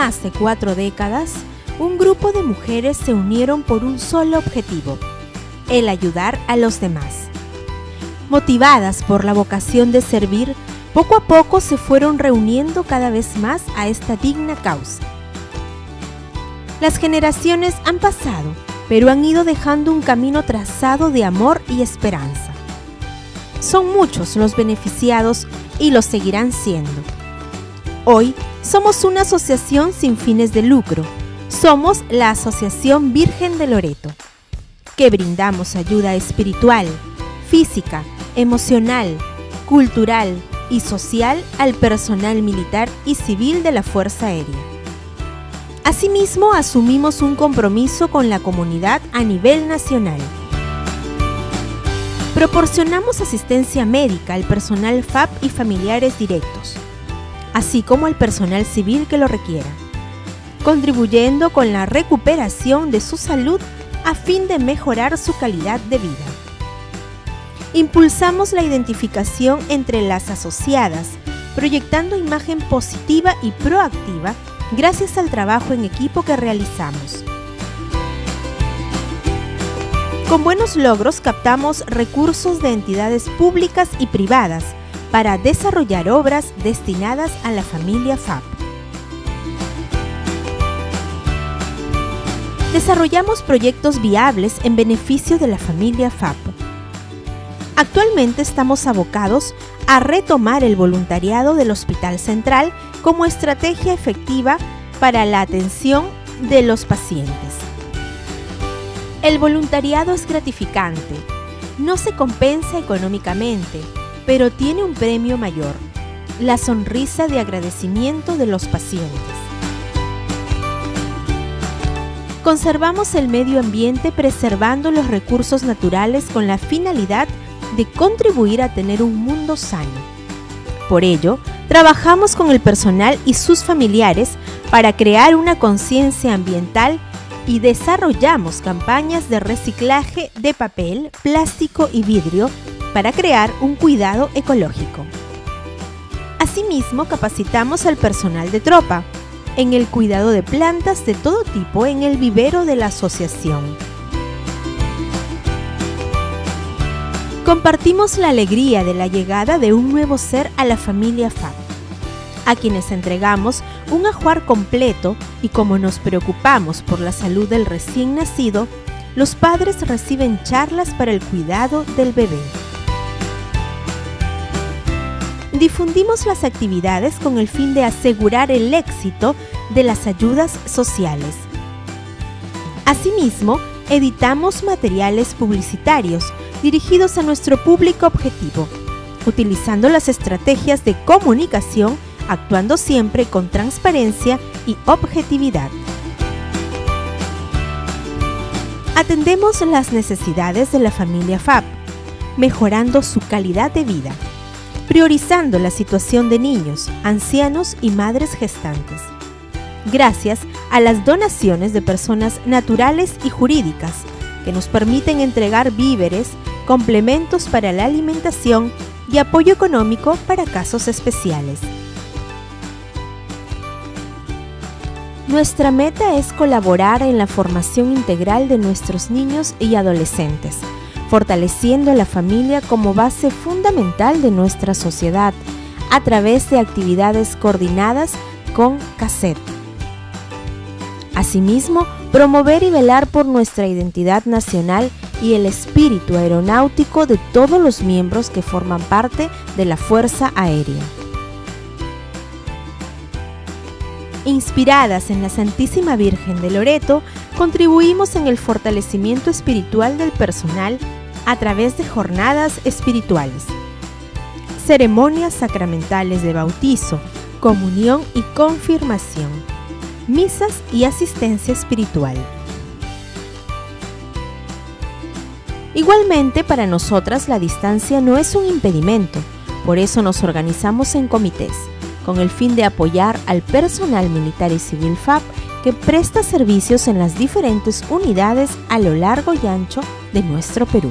más de cuatro décadas, un grupo de mujeres se unieron por un solo objetivo, el ayudar a los demás. Motivadas por la vocación de servir, poco a poco se fueron reuniendo cada vez más a esta digna causa. Las generaciones han pasado, pero han ido dejando un camino trazado de amor y esperanza. Son muchos los beneficiados y lo seguirán siendo. Hoy somos una asociación sin fines de lucro. Somos la Asociación Virgen de Loreto, que brindamos ayuda espiritual, física, emocional, cultural y social al personal militar y civil de la Fuerza Aérea. Asimismo, asumimos un compromiso con la comunidad a nivel nacional. Proporcionamos asistencia médica al personal FAP y familiares directos, así como al personal civil que lo requiera, contribuyendo con la recuperación de su salud a fin de mejorar su calidad de vida. Impulsamos la identificación entre las asociadas, proyectando imagen positiva y proactiva gracias al trabajo en equipo que realizamos. Con buenos logros captamos recursos de entidades públicas y privadas para desarrollar obras destinadas a la familia FAP. Desarrollamos proyectos viables en beneficio de la familia FAP. Actualmente estamos abocados a retomar el voluntariado del Hospital Central como estrategia efectiva para la atención de los pacientes. El voluntariado es gratificante, no se compensa económicamente, pero tiene un premio mayor, la sonrisa de agradecimiento de los pacientes. Conservamos el medio ambiente preservando los recursos naturales con la finalidad de contribuir a tener un mundo sano. Por ello, trabajamos con el personal y sus familiares para crear una conciencia ambiental y desarrollamos campañas de reciclaje de papel, plástico y vidrio para crear un cuidado ecológico. Asimismo, capacitamos al personal de tropa en el cuidado de plantas de todo tipo en el vivero de la asociación. Compartimos la alegría de la llegada de un nuevo ser a la familia FAB, a quienes entregamos un ajuar completo y como nos preocupamos por la salud del recién nacido, los padres reciben charlas para el cuidado del bebé. Difundimos las actividades con el fin de asegurar el éxito de las ayudas sociales. Asimismo, editamos materiales publicitarios dirigidos a nuestro público objetivo, utilizando las estrategias de comunicación actuando siempre con transparencia y objetividad. Atendemos las necesidades de la familia FAB, mejorando su calidad de vida, priorizando la situación de niños, ancianos y madres gestantes. Gracias a las donaciones de personas naturales y jurídicas que nos permiten entregar víveres, complementos para la alimentación y apoyo económico para casos especiales. Nuestra meta es colaborar en la formación integral de nuestros niños y adolescentes, fortaleciendo la familia como base fundamental de nuestra sociedad a través de actividades coordinadas con CASET. Asimismo, promover y velar por nuestra identidad nacional y el espíritu aeronáutico de todos los miembros que forman parte de la Fuerza Aérea. Inspiradas en la Santísima Virgen de Loreto, contribuimos en el fortalecimiento espiritual del personal a través de jornadas espirituales, ceremonias sacramentales de bautizo, comunión y confirmación, misas y asistencia espiritual. Igualmente, para nosotras la distancia no es un impedimento, por eso nos organizamos en comités con el fin de apoyar al personal militar y civil FAP que presta servicios en las diferentes unidades a lo largo y ancho de nuestro Perú.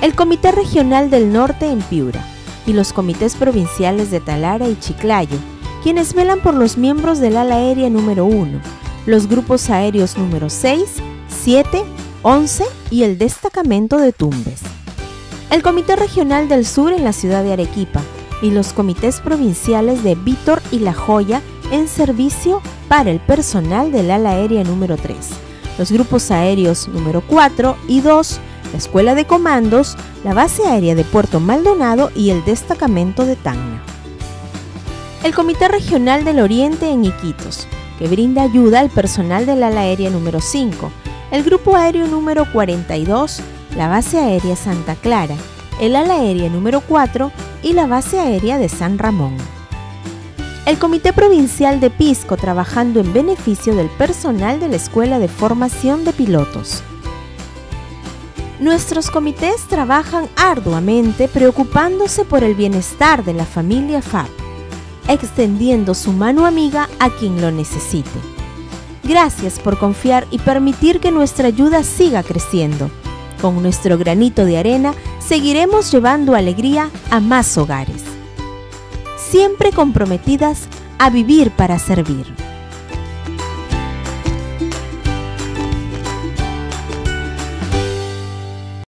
El Comité Regional del Norte en Piura y los comités provinciales de Talara y Chiclayo, quienes velan por los miembros del ala aérea número 1, los grupos aéreos número 6, 7, 11 y el destacamento de Tumbes. El Comité Regional del Sur en la ciudad de Arequipa y los comités provinciales de Vítor y La Joya en servicio para el personal del ala aérea número 3, los grupos aéreos número 4 y 2, la Escuela de Comandos, la Base Aérea de Puerto Maldonado y el destacamento de Tacna. El Comité Regional del Oriente en Iquitos, que brinda ayuda al personal del ala aérea número 5, el Grupo Aéreo número 42, la Base Aérea Santa Clara, el ala aérea número 4 y la Base Aérea de San Ramón. El Comité Provincial de Pisco trabajando en beneficio del personal de la Escuela de Formación de Pilotos. Nuestros comités trabajan arduamente preocupándose por el bienestar de la familia FAB, extendiendo su mano amiga a quien lo necesite. Gracias por confiar y permitir que nuestra ayuda siga creciendo. Con nuestro granito de arena seguiremos llevando alegría a más hogares. Siempre comprometidas a vivir para servir.